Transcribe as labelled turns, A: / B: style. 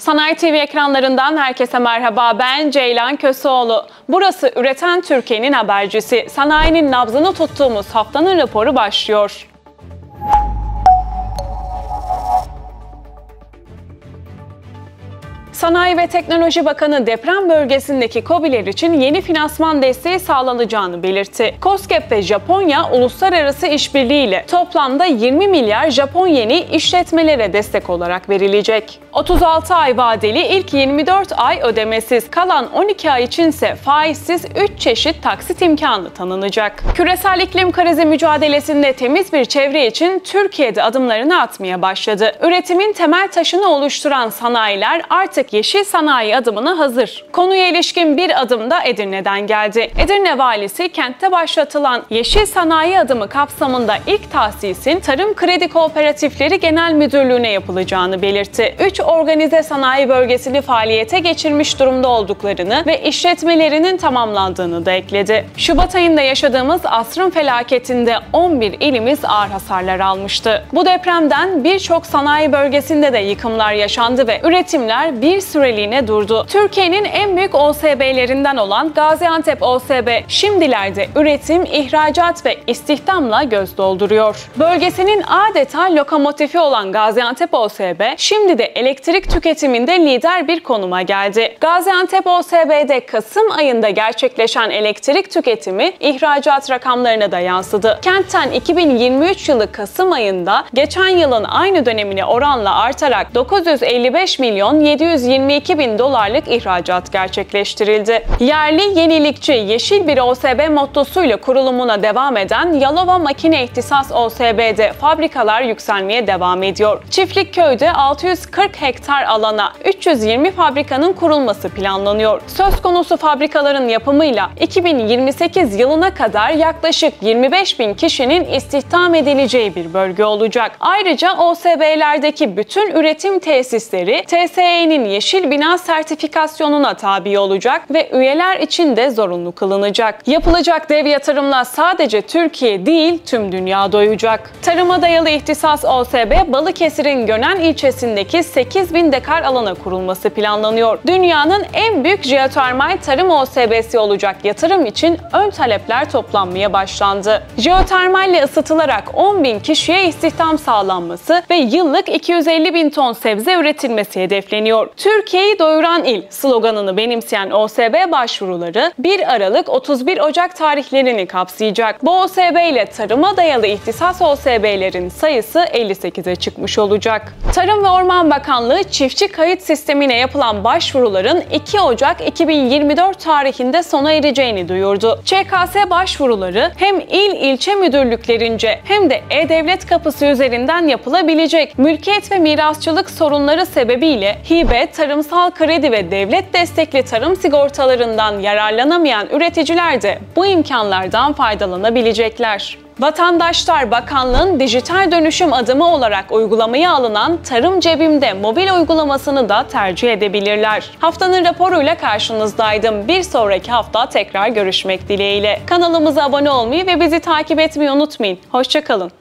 A: Sanayi TV ekranlarından herkese merhaba. Ben Ceylan Köseoğlu. Burası Üreten Türkiye'nin habercisi. Sanayinin nabzını tuttuğumuz haftanın raporu başlıyor. Sanayi ve Teknoloji Bakanı deprem bölgesindeki KOBİ'ler için yeni finansman desteği sağlanacağını belirtti. KOSGEB ve Japonya uluslararası işbirliğiyle toplamda 20 milyar Japon yeni işletmelere destek olarak verilecek. 36 ay vadeli ilk 24 ay ödemesiz, kalan 12 ay içinse faizsiz 3 çeşit taksit imkanı tanınacak. Küresel iklim krizi mücadelesinde temiz bir çevre için Türkiye'de adımlarını atmaya başladı. Üretimin temel taşını oluşturan sanayiler artık yeşil sanayi adımına hazır. Konuya ilişkin bir adım da Edirne'den geldi. Edirne valisi kentte başlatılan yeşil sanayi adımı kapsamında ilk tahsisin Tarım Kredi Kooperatifleri Genel Müdürlüğü'ne yapılacağını belirtti. 3 organize sanayi bölgesini faaliyete geçirmiş durumda olduklarını ve işletmelerinin tamamlandığını da ekledi. Şubat ayında yaşadığımız asrın felaketinde 11 ilimiz ağır hasarlar almıştı. Bu depremden birçok sanayi bölgesinde de yıkımlar yaşandı ve üretimler bir süreliğine durdu. Türkiye'nin en büyük OSB'lerinden olan Gaziantep OSB şimdilerde üretim, ihracat ve istihdamla göz dolduruyor. Bölgesinin adeta lokomotifi olan Gaziantep OSB şimdi de elektrik tüketiminde lider bir konuma geldi. Gaziantep OSB'de Kasım ayında gerçekleşen elektrik tüketimi ihracat rakamlarına da yansıdı. Kentten 2023 yılı Kasım ayında geçen yılın aynı dönemine oranla artarak 955 milyon 722 bin dolarlık ihracat gerçekleştirildi. Yerli, yenilikçi, yeşil bir OSB mottosuyla kurulumuna devam eden Yalova Makine İhtisas OSB'de fabrikalar yükselmeye devam ediyor. Çiftlik köyde 640 hektar alana 320 fabrikanın kurulması planlanıyor. Söz konusu fabrikaların yapımıyla 2028 yılına kadar yaklaşık 25 bin kişinin istihdam edileceği bir bölge olacak. Ayrıca OSB'lerdeki bütün üretim tesisleri TSE'nin yeşil bina sertifikasyonuna tabi olacak ve üyeler için de zorunlu kılınacak. Yapılacak dev yatırımla sadece Türkiye değil tüm dünya doyacak. Tarıma dayalı ihtisas OSB Balıkesir'in Gönen ilçesindeki 8 bin dekar alana kurulması planlanıyor. Dünyanın en büyük jeotermal tarım OSB'si olacak yatırım için ön talepler toplanmaya başlandı. Jeotermalle ısıtılarak 10 bin kişiye istihdam sağlanması ve yıllık 250 bin ton sebze üretilmesi hedefleniyor. Türkiye'yi doyuran il sloganını benimseyen OSB başvuruları 1 Aralık 31 Ocak tarihlerini kapsayacak. Bu OSB ile tarıma dayalı ihtisas OSB'lerin sayısı 58'e çıkmış olacak. Tarım ve Orman Bakanlığı çiftçi kayıt sistemine yapılan başvuruların 2 Ocak 2024 tarihinde sona ereceğini duyurdu. ÇKS başvuruları hem il ilçe müdürlüklerince hem de E-Devlet kapısı üzerinden yapılabilecek mülkiyet ve mirasçılık sorunları sebebiyle hibe, tarımsal kredi ve devlet destekli tarım sigortalarından yararlanamayan üreticiler de bu imkanlardan faydalanabilecekler. Vatandaşlar Bakanlığın dijital dönüşüm adımı olarak uygulamaya alınan Tarım Cebimde mobil uygulamasını da tercih edebilirler. Haftanın raporuyla karşınızdaydım. Bir sonraki hafta tekrar görüşmek dileğiyle. Kanalımıza abone olmayı ve bizi takip etmeyi unutmayın. Hoşçakalın.